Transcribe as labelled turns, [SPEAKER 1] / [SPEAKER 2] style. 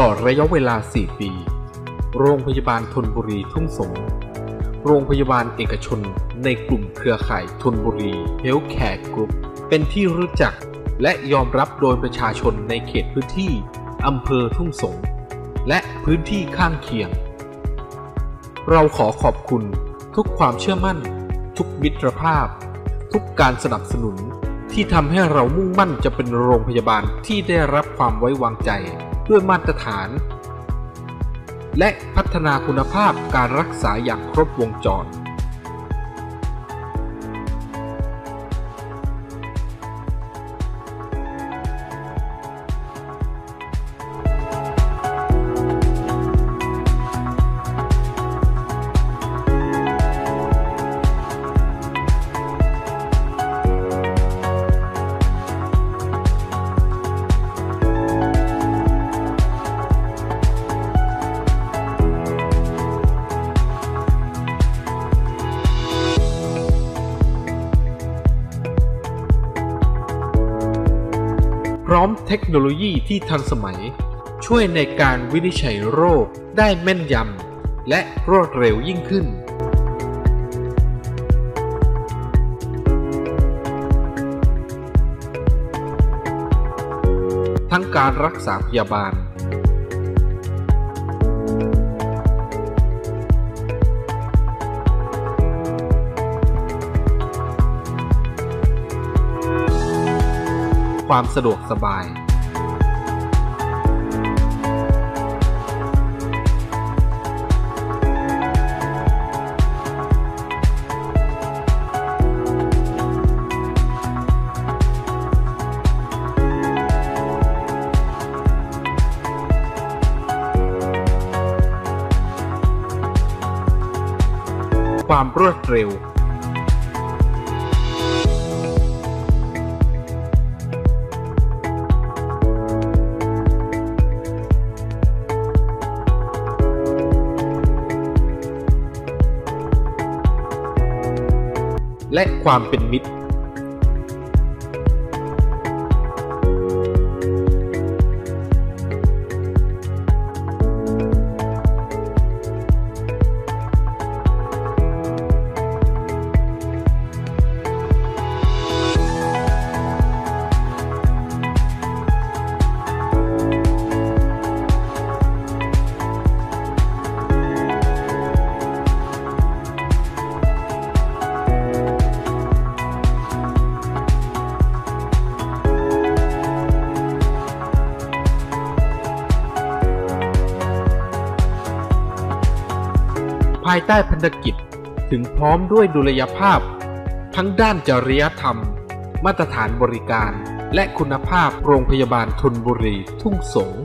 [SPEAKER 1] ตลอดระยะเวลา 4 ปี โรงพยาบาลธนบุรีทุ่งสง โรงพยาบาลเอกชนในกลุ่มเครือข่ายธนบุรี Healthcare Group เป็นที่รู้จักและยอมรับโดยประชาชนในเขตพื้นที่อำเภอทุ่งสง และพื้นที่ข้างเคียง เราขอขอบคุณทุกความเชื่อมั่น ทุกมิตรภาพ ทุกการสนับสนุนที่ทำให้เรามุ่งมั่นจะเป็นโรงพยาบาลที่ได้รับความไว้วางใจ ด้วยมาตรฐาน และพัฒนาคุณภาพการรักษาอย่างครบวงจร ร้อมเทคโนโลยีที่ทันสมัย ช่วยในการวินิจฉัยโรคได้แม่นยำและรวดเร็วยิ่งขึ้น ทั้งการรักษาพยาบาล ความสะดวกสบาย ความรวดเร็ว และความเป็นมิตร ภายใต้พันธกิจ ถึงพร้อมด้วยดุลยภาพ ทั้งด้านจริยธรรม มาตรฐานบริการ และคุณภาพโรงพยาบาลทนบุรีทุ่งสงศ์